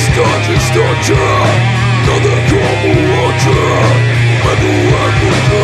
this country's torture Another cold water And the weapon